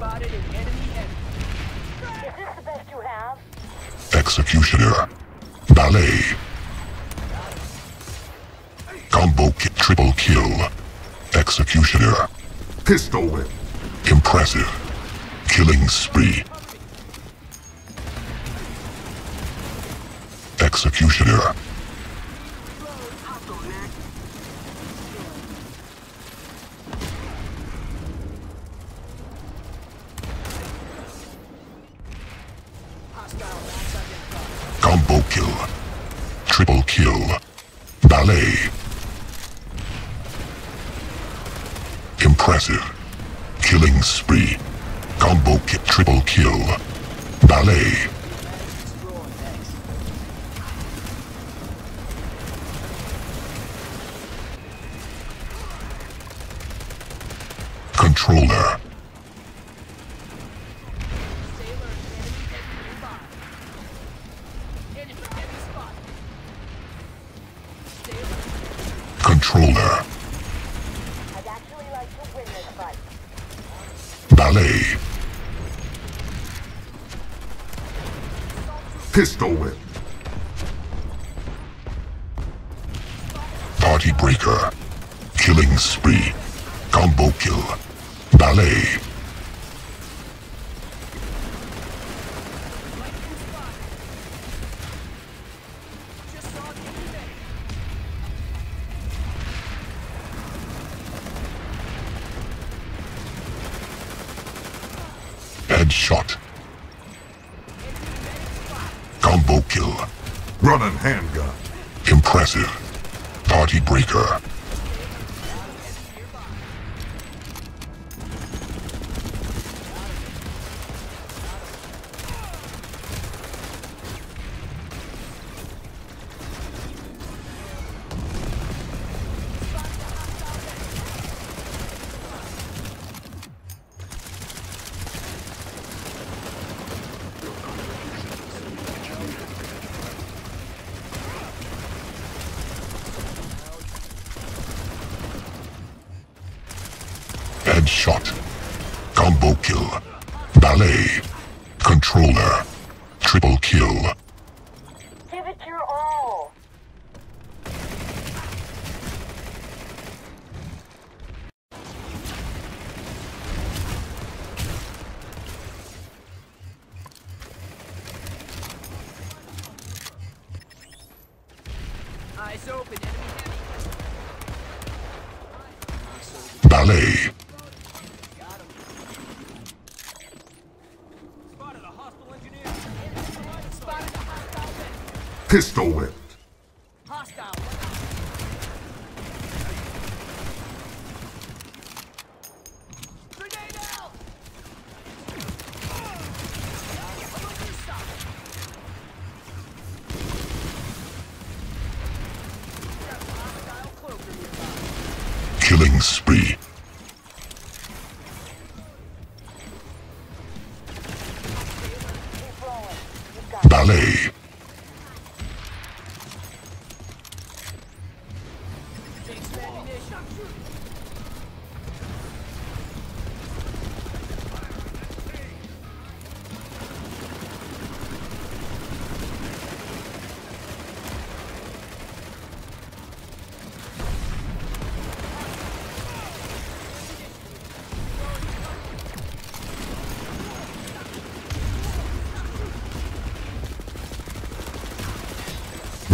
spotted an enemy heavy. Is this the best you have? Executioner. Ballet. Combo ki- triple kill. Executioner. Pistol whip. Impressive. Killing spree. Executioner. Combo kill. Triple kill. Ballet. Impressive. Killing spree. Combo ki- triple kill. Ballet. Controller. Controller. I'd actually like to win this fight. Ballet. Pistol whip. Party breaker. Killing spree. Combo kill. Ballet. Headshot. Combo kill. Running handgun. Impressive. Party breaker. Headshot. Combo kill. Ballet. Controller. Triple kill. Give it your all. Eyes open, enemy heavy. Ballet. Pistol whip.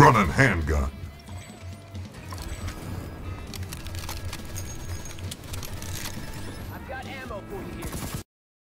Running handgun.